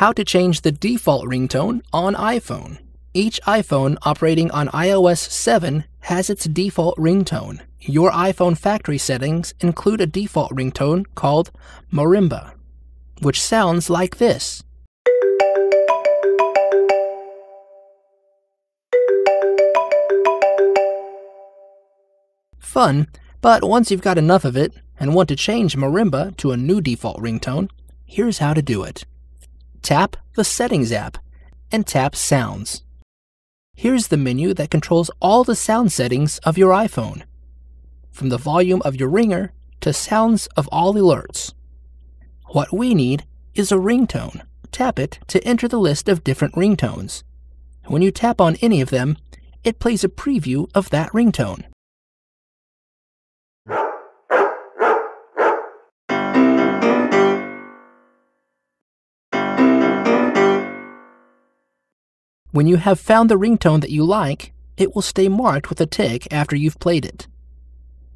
How to change the default ringtone on iPhone. Each iPhone operating on iOS 7 has its default ringtone. Your iPhone factory settings include a default ringtone called Marimba, which sounds like this. Fun, but once you've got enough of it and want to change Marimba to a new default ringtone, here's how to do it. Tap the Settings app and tap Sounds. Here's the menu that controls all the sound settings of your iPhone, from the volume of your ringer to sounds of all alerts. What we need is a ringtone. Tap it to enter the list of different ringtones. When you tap on any of them, it plays a preview of that ringtone. When you have found the ringtone that you like, it will stay marked with a tick after you've played it.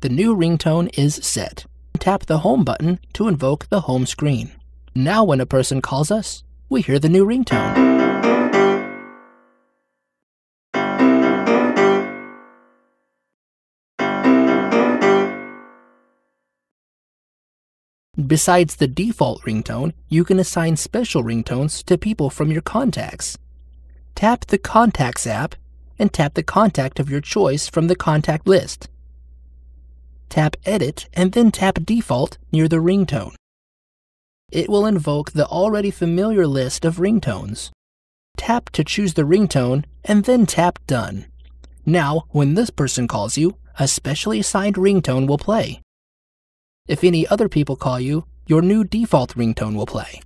The new ringtone is set. Tap the home button to invoke the home screen. Now when a person calls us, we hear the new ringtone. Besides the default ringtone, you can assign special ringtones to people from your contacts tap the Contacts app and tap the contact of your choice from the contact list. Tap Edit and then tap Default near the ringtone. It will invoke the already familiar list of ringtones. Tap to choose the ringtone and then tap Done. Now, when this person calls you, a specially assigned ringtone will play. If any other people call you, your new default ringtone will play.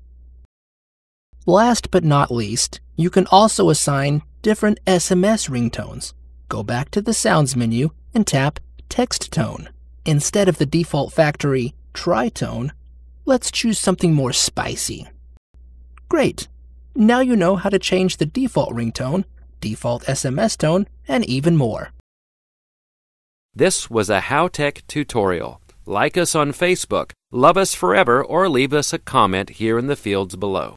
Last but not least, you can also assign different SMS ringtones. Go back to the Sounds menu and tap Text Tone. Instead of the default factory tritone, let's choose something more spicy. Great! Now you know how to change the default ringtone, default SMS tone, and even more. This was a HowTech tutorial. Like us on Facebook, love us forever, or leave us a comment here in the fields below.